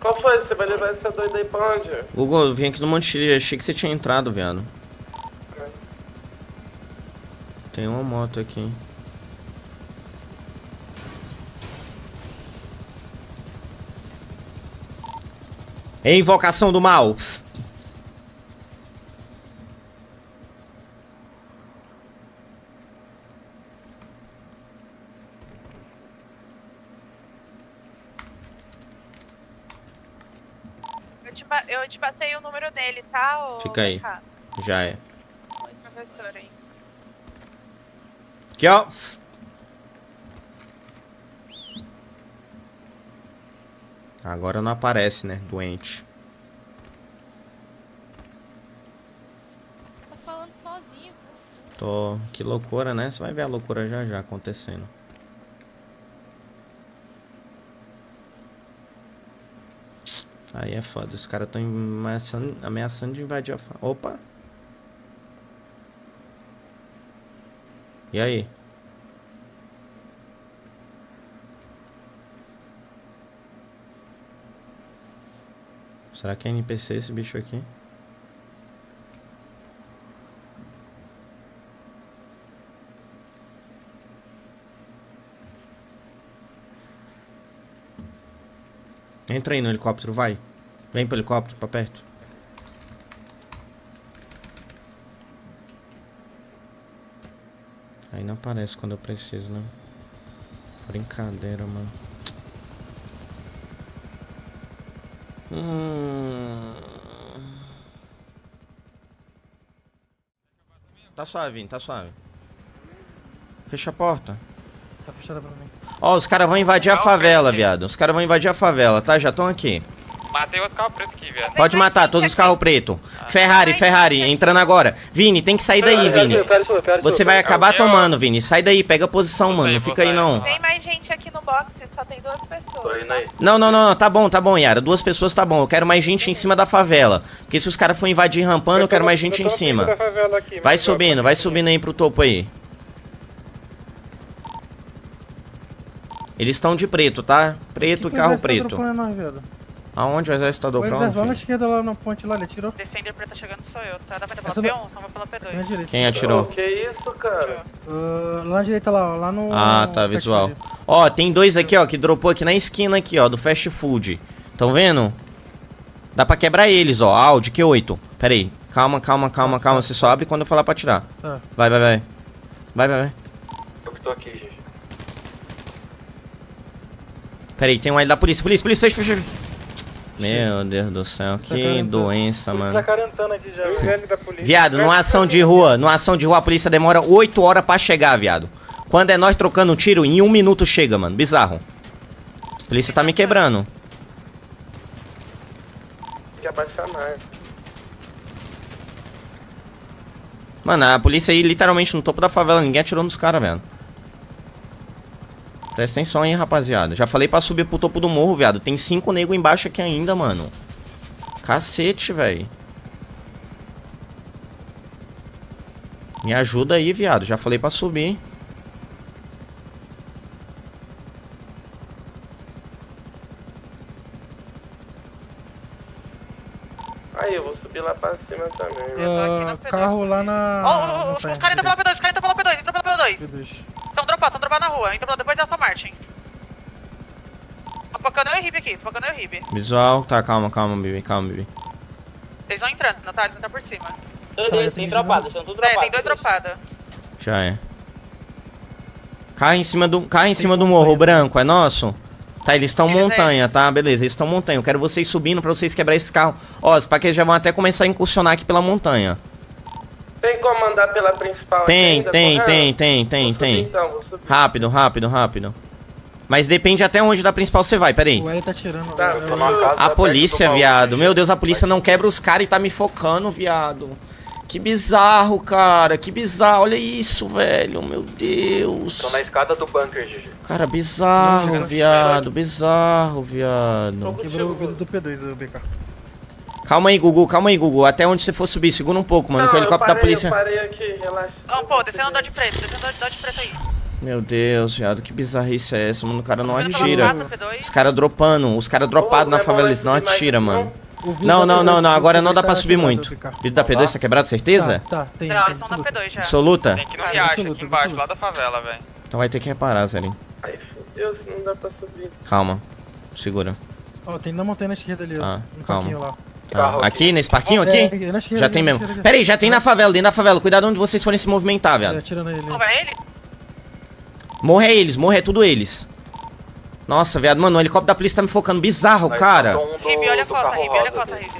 Qual foi? Você vai levar essa doida aí pra onde? Google, eu vim aqui no Monte Chile. Achei que você tinha entrado, viado. Tem uma moto aqui. Invocação do mal. Psst. Eu te, pa- eu te passei o número dele, tá? ô Fica aí. BK? Já é. Professor aí. Aqui, ó. Psst. Agora não aparece, né? Doente. Tá falando sozinho. Tô. Que loucura, né? Você vai ver a loucura já já acontecendo. Aí é foda. Os caras estão ameaçando, ameaçando de invadir a. Opa! E aí? Será que é NPC esse bicho aqui? Entra aí no helicóptero, vai. Vem pro helicóptero, pra perto. Aí não aparece quando eu preciso, né? Brincadeira, mano. Hum... Tá suave, Vini, tá suave. Fecha a porta. Tá fechada pra mim. Ó, os caras vão invadir a favela, viado. Os caras vão invadir a favela, tá? Já estão aqui. Matei outro carro preto aqui, velho. Pode matar todos os carros pretos. Ferrari, Ferrari, entrando agora. Vini, tem que sair daí, Vini. Você vai acabar tomando, Vini. Sai daí, pega a posição, mano. Não fica aí, não. Tem mais gente aqui no box, só tem duas pessoas. Não, não, não, tá bom, tá bom, Yara. Duas pessoas tá bom. Eu quero mais gente em cima da favela. Porque se os caras for invadir rampando, eu quero mais gente em cima. Vai subindo, vai subindo aí pro topo aí. Eles estão de preto, tá? Preto e Que carro tá preto. velho? Aonde o exército tá O exército dobrando, na esquerda, lá na ponte lá, ele atirou. Defender preto tá chegando sou eu, tá? Dá pra Essa pela da- P1, só vai pela P2. Na direita. Quem atirou? Que isso, cara? Ah, lá na direita, lá, ó, lá no... Ah, tá, visual. Ó, tem dois aqui, ó, que dropou aqui na esquina aqui, ó, do fast food. Tão vendo? Dá pra quebrar eles, ó. Audi Q8. Pera aí. Calma, calma, calma, calma. Você só abre quando eu falar pra tirar. Tá. Vai, vai, vai. Vai, vai, vai. Eu que tô aqui, gente. Pera aí, tem um aí da polícia. Polícia, polícia, fecha, fecha. Meu Deus do céu, que Jacarandá. doença, mano. Aqui já. Polícia. Viado, numa ação de rua, numa ação de rua, a polícia demora 8 horas pra chegar, viado. Quando é nós trocando um tiro, em um minuto chega, mano. Bizarro. A polícia tá me quebrando. Que abaixar mais. Mano, a polícia aí literalmente no topo da favela, ninguém atirou nos caras, velho. Presta atenção aí, rapaziada. Já falei pra subir pro topo do morro, viado. Tem cinco nego embaixo aqui ainda, mano. Cacete, velho. Me ajuda aí, viado. Já falei pra subir. Subir lá pra cima também. Ah, carro lá na. Ó, ó, montanha. os caras entram pela P2, os caras entram pela P2, entram pela P2. P2. Estão dropados, estão dropados na rua, entram pela depois da Aston Martin. Tô focando eu e o Ribe aqui, tô focando eu e o Ribe. Visual, tá, calma, calma, Bibi, calma, Bibi. Eles vão entrando, Natália, entram por cima. Todos eles têm dropados, estão tudo É, dropados. tem dois dropados. Já é. Cai em cima do, cai em cima do morro branco, é nosso? Tá, eles estão montanha, tá? Beleza, eles estão montanha. Eu quero vocês subindo pra vocês quebrar esse carro. Ó, para que eles já vão até começar a incursionar aqui pela montanha. Tem como andar pela principal Tem, ainda, tem, tem, tem, tem, Vou subir tem. então, vou subir. Rápido, rápido, rápido. Mas depende até onde da principal você vai, peraí. O L tá tirando. Tá, o- eu tô numa casa A polícia, viado. Meu Deus, a polícia não quebra os caras e tá me focando, viado. Que bizarro, cara. Que bizarro. Olha isso, velho. Meu Deus. Tô na escada do bunker, GG. Cara, bizarro, viado. Bizarro, viado. Quebrou o vidro do P2, o BK. Calma aí, Gugu. Calma aí, Gugu. Até onde você for subir. Segura um pouco, mano. Não, que o helicóptero da polícia. Eu parei aqui, relaxa. Não, pô, descendo Dodge preto, descendo Dodge preto aí. Meu Deus, viado. Que bizarrice é essa, mano? O cara não atira. quatro, P2. Os caras dropando. Os caras dropados na favela. Eles não atiram, mano. Não, não, P2 não, não. Agora não dá tá pra subir muito. Vidro da P2 tá quebrado, certeza? Tá, tem. Não, tem eles estão na absoluto. P2 já. Absoluta? Tem que ir no Ah, riacho, absoluto, aqui embaixo, lá da favela, velho. Então vai ter que reparar, Zerin. Ai, fudeu, se não dá pra subir. Calma. Segura. Ó, tem na montanha na esquerda ali, ó. Ah, Um calma. Tá. Aqui, nesse parquinho aqui? É, na esquerda, Já tem na mesmo. Pera aí, já tem na favela, dentro da favela. Cuidado onde vocês forem se movimentar, É, ele? Morre é eles, morre é tudo eles. Nossa, viado, mano, o helicóptero da polícia tá me focando. Bizarro, cara. Ribe, olha a costa, Ribe, olha a costa, Ribe.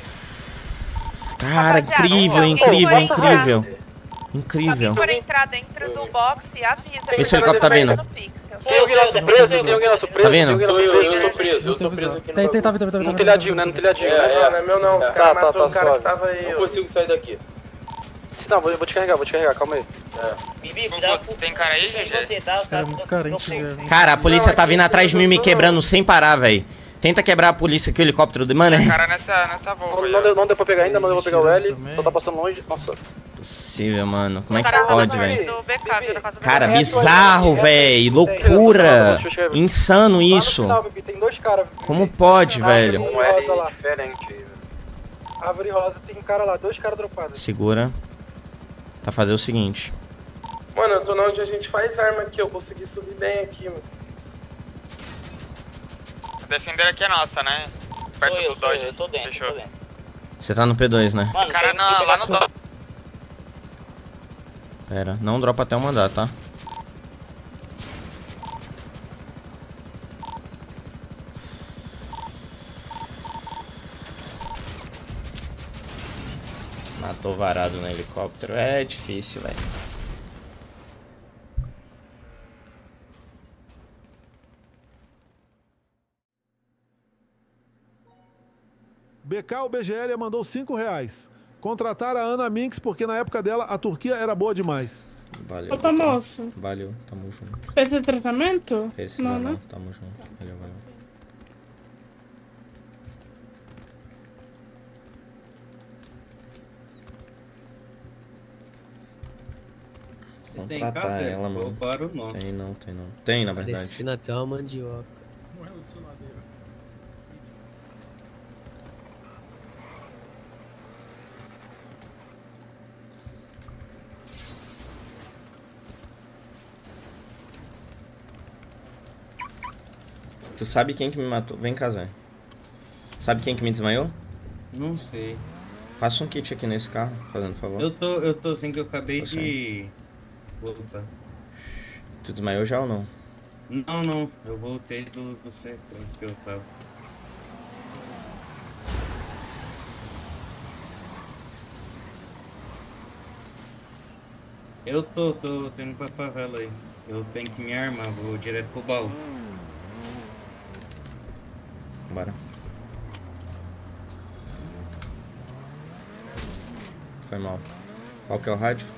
Cara, incrível, incrível, incrível. Se Incrível. for entrar dentro do box, avisa. Vê se o helicóptero tá vindo. Tem alguém nosso preso? Tem alguém nosso preso? Tá vendo? Eu tô preso, eu tô preso aqui Tem, tem, tá, tá, tá, tá, no tá, telhadinho, né? No telhadinho, né? É, não é meu não, Tá, tá, tá cara que suave. Não consigo sair daqui. Não, vou, vou te carregar, vou te carregar, calma aí. Bibi, Tem cara aí, GG? tá? Cara, é muito carente, velho. Cara, a polícia tá vindo atrás de mim me quebrando sem parar, velho. Tenta quebrar a polícia aqui, o helicóptero do. Mano, é Cara nessa, nessa Não, não, deu, não deu pra pegar ainda, mas eu vou pegar o L. Também. Só tá passando longe. Nossa. impossível, mano. Como é que cara tá pode, velho? Cara, bizarro, velho. Loucura. Insano isso. Como pode, velho? Um. Árvore rosa, tem um cara lá, dois caras dropados. Segura. Tá fazer o seguinte. Mano, eu tô na onde a gente faz arma aqui, eu consegui subir bem aqui, mano. Defender aqui é nossa, né? Perto eu, do Dodge. eu, eu tô dentro, Fechou. tô dentro. Você tá no P2, né? Mano, Cara na, pegar lá no Dodge. Pera, não dropa até eu mandar, tá? Matou varado no helicóptero. É difícil, velho. BK, o BGL mandou 5 reais. Contratar a Ana Minks porque na época dela a Turquia era boa demais. Valeu. Opa, então. moço. Valeu, tamo junto. Fez o tratamento? Precisa não, não, né? tamo junto. Valeu, valeu. Tem Contratar casa? ela, mano. Roubaram o nosso. Tem não, tem não. Tem, na verdade. Parecendo até uma mandioca. Tu sabe quem que me matou? Vem cá, Zé. Sabe quem que me desmaiou? Não sei. Passa um kit aqui nesse carro, fazendo favor. Eu tô, eu tô assim que eu acabei Tô de voltar. Tu desmaiou já ou não? Não, não, eu voltei do, do sequência que eu tava. Eu tô, tô, tô indo pra favela aí. Eu tenho que me armar, vou direto pro baú. Bora. Foi mal. Qual que é o rádio?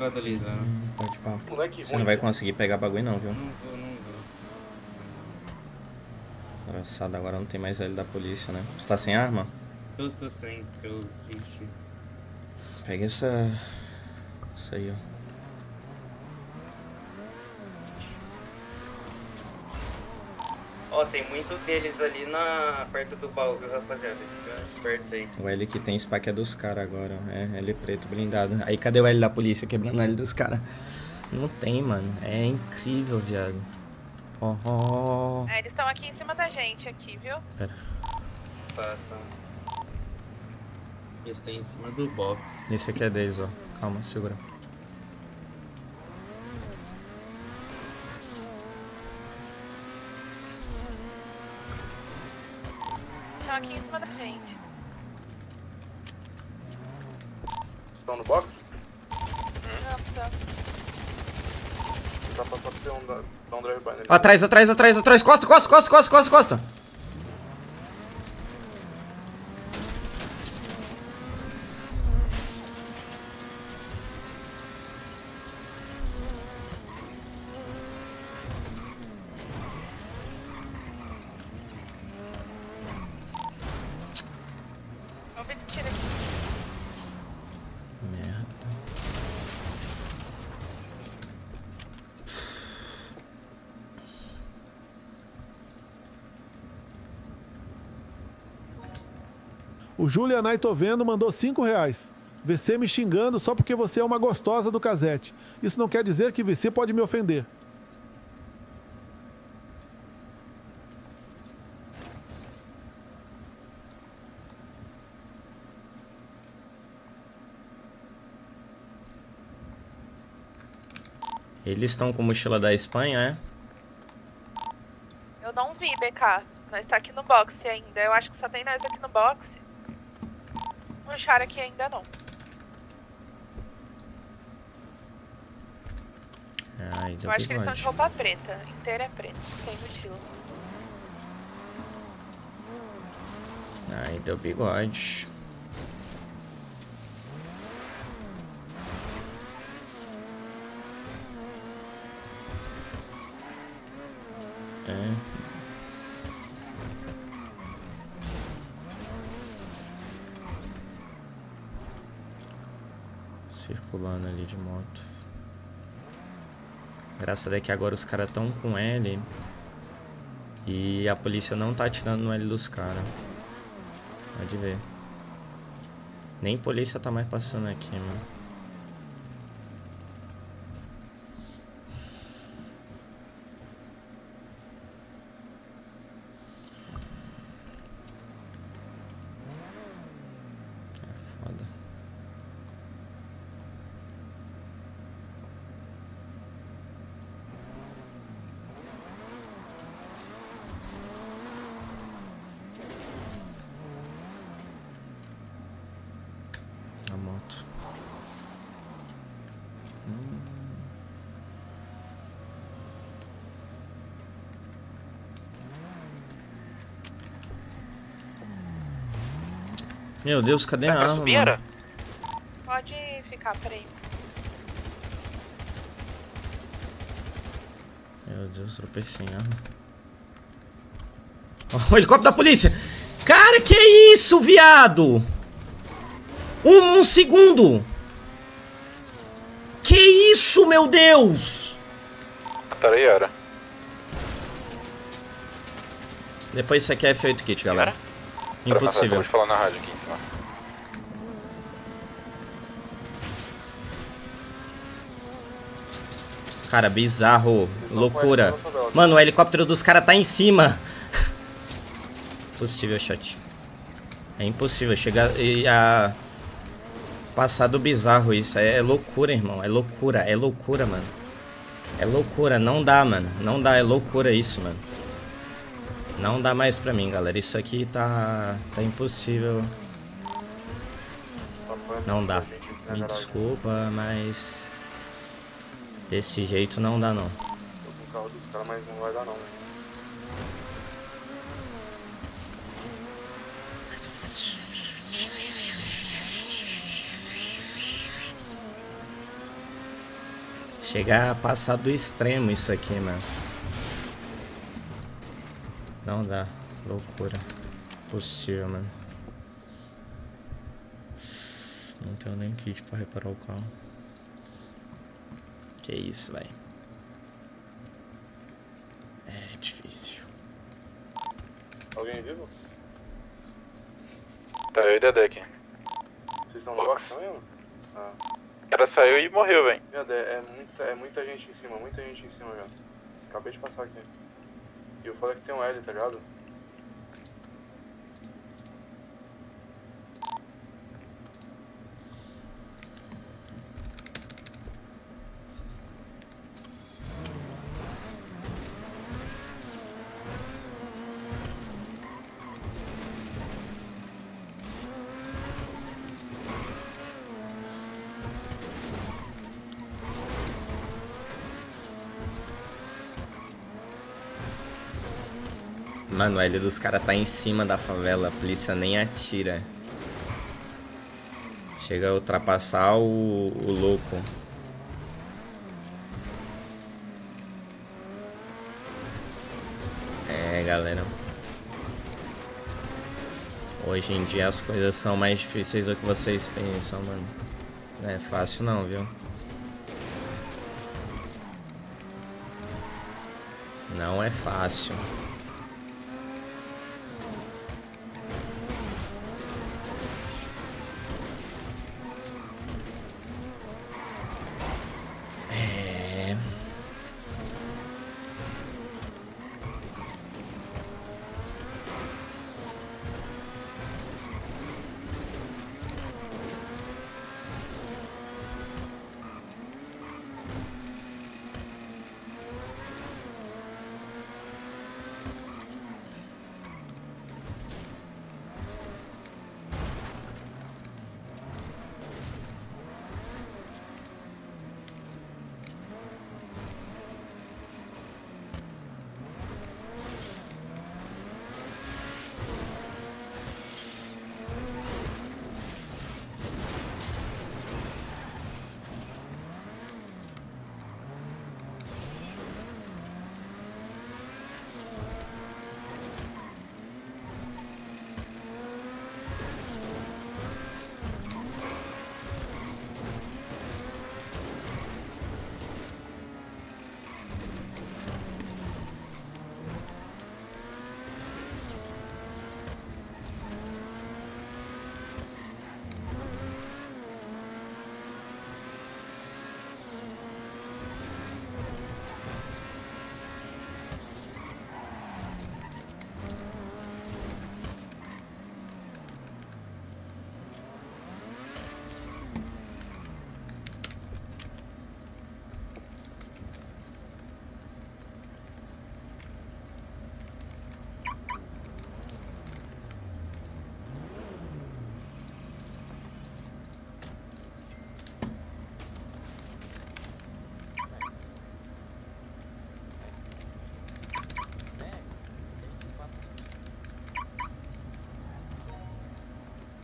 ali na entrada, Lisa. Pode pá. Moleque Você não vai conseguir pegar bagulho não, viu? Não vou, não vou. Engraçado, agora não tem mais L da polícia, né? Você tá sem arma? Eu estou sem, eu desisti. Pega essa... Isso aí, ó. Ó, tem muitos deles ali na... perto do baú, viu, rapaziada? Fica esperto aí. O L que tem SPAC é dos caras agora. É, L preto blindado. Aí cadê o L da polícia quebrando o L dos caras? Não tem, mano. É incrível, viado. Ó, ó. É, eles estão aqui em cima da gente, aqui, viu? Pera. Tá, tá. Eles estão em cima do box. Esse aqui é deles, ó. Calma, segura. Estão aqui em cima da gente. Estão no box? Não, tá. Dá pra só ter um, da- dar um drive-by nele. Atrás, atrás, atrás, atrás. Costa, costa, costa, costa, costa, costa. Vamos ver se tira aqui. Merda. O Julianai tô vendo mandou 5 reais. VC me xingando só porque você é uma gostosa do casete. Isso não quer dizer que VC pode me ofender. Eles estão com mochila da Espanha, Eu não vi, BK. Nós tá aqui no boxe ainda. Eu acho que só tem nós aqui no boxe. Chara aqui ainda não. Ai, deu Eu acho que eles estão de roupa preta. Inteira é preta. Sem mochila. Ai, deu bigode. De moto. Graças a Deus que agora os caras estão com L. E a polícia não tá atirando no L dos caras. Pode ver. Nem polícia tá mais passando aqui, mano. É foda. A moto. Hum. Meu Deus, cadê a arma, mano? Pode ficar, peraí. Meu Deus, tropecei em arma. Ó, o helicóptero da polícia! Cara, que isso, viado? Um, um segundo! Que isso, meu Deus! Peraí, era. Depois isso aqui é F8 kit, galera. Impossível. Falar na rádio aqui em cima. Cara, bizarro. Loucura. Mano, o helicóptero dos caras tá em cima. Impossível, chat. É impossível chegar e a. Passar do bizarro isso. É, é loucura, irmão. É loucura. É loucura, mano. É loucura. Não dá, mano. Não dá. É loucura isso, mano. Não dá mais pra mim, galera. Isso aqui tá, tá impossível. Não dá. Me desculpa, mas... Desse jeito não dá, não. Chegar a passar do extremo isso aqui, mano. Não dá. Loucura. Possível, mano. Não tenho nem kit pra reparar o carro. Que isso, velho. É difícil. Alguém vivo? Tá, eu e Dedé aqui. Vocês estão no box também, mano? Ah. O cara saiu e morreu, velho. Viado, é, muita, é muita gente em cima, muita gente em cima, viado. Acabei de passar aqui. E o foda é que tem um L, tá ligado? Mano, o L dos caras tá em cima da favela, a polícia nem atira. Chega a ultrapassar o, o louco. É, galera. Hoje em dia as coisas são mais difíceis do que vocês pensam, mano. Não é fácil não, viu? Não é fácil.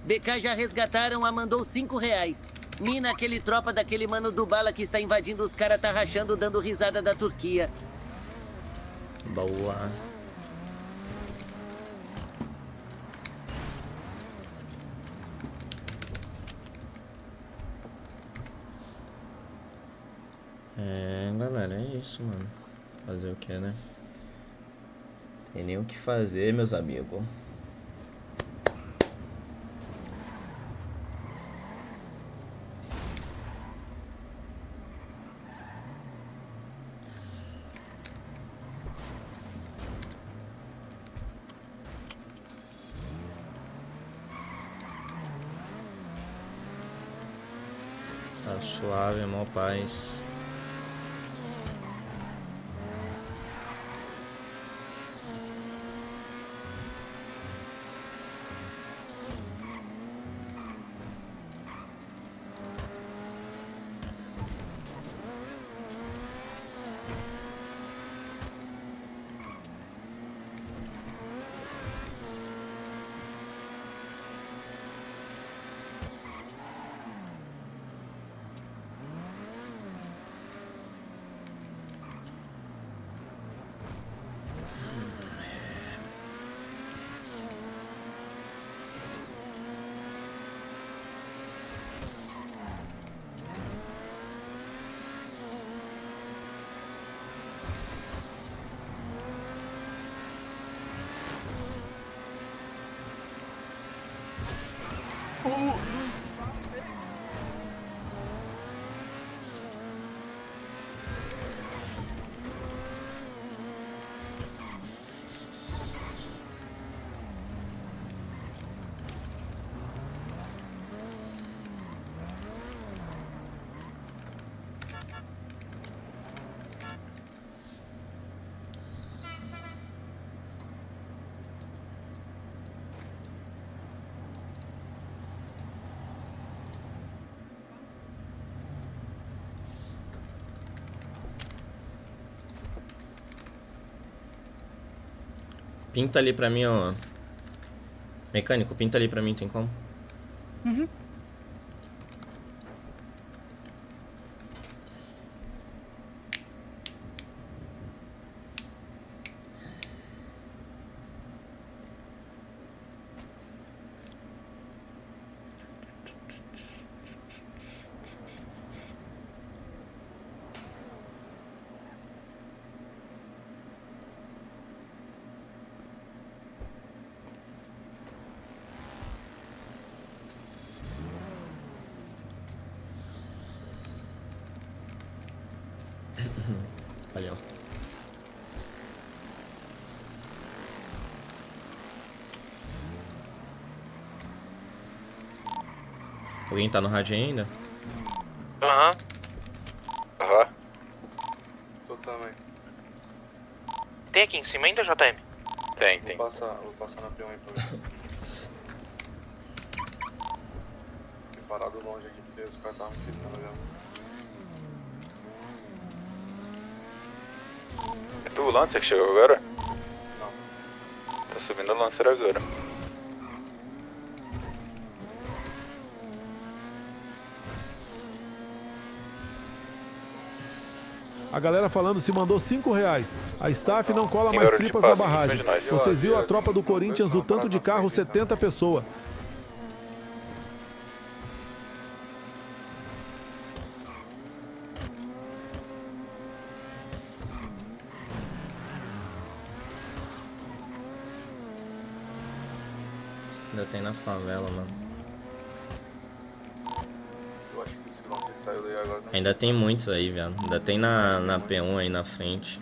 BK já resgataram, a mandou 5 reais. Mina, aquele tropa daquele mano do bala que está invadindo os caras tá rachando dando risada da Turquia. Boa. É, galera, é isso, mano. Fazer o que, né? Tem nem o que fazer, meus amigos. Tá suave, mó paz. Pinta ali pra mim, ó. Mecânico, pinta ali pra mim, tem como? Uhum. Valeu. Alguém tá no rádio ainda? Aham. Aham. Tô também. Tem aqui em cima ainda, JM? Tem, tem. Vou passar, vou passar na P1 aí pra ver. Fiquei parado longe aqui porque os caras estavam gritando já. É tu o Lancer que chegou agora? Não. Tá subindo o Lancer agora. A galera falando se mandou 5 reais. A staff não cola mais tripas na barragem. Vocês viram a tropa do Corinthians, o tanto de carro, 70 pessoas. Ainda tem na favela, mano. Ainda tem muitos aí, viado. Ainda tem na, na P1 aí na frente.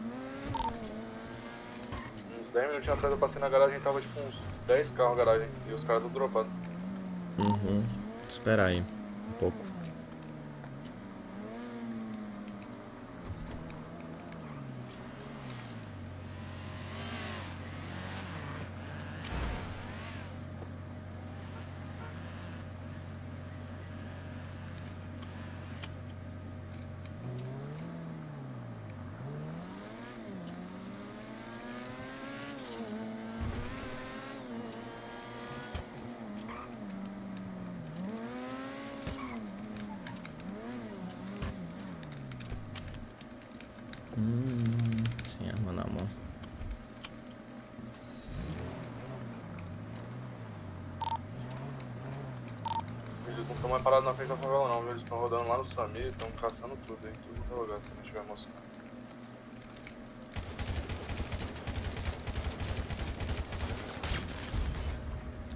Uns 10 minutinhos atrás eu passei na garagem e tava tipo uns 10 carros na garagem. E os caras tudo dropados. Uhum. Vou esperar aí. Um pouco. Hum, sem arma na mão. Eles não estão mais parados na frente da favela não, viu? Eles estão rodando lá no Samir, estão caçando tudo aí, tudo no lugar, se não tiver moço.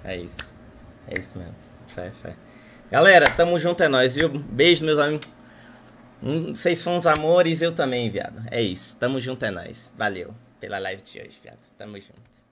É isso. É isso mesmo. Fé, fé. Galera, tamo junto, é nóis, viu? Beijo, meus amigos. Hum, Vocês são os amores, eu também, viado. É isso. Tamo junto, é nóis. Valeu pela live de hoje, viado. Tamo junto.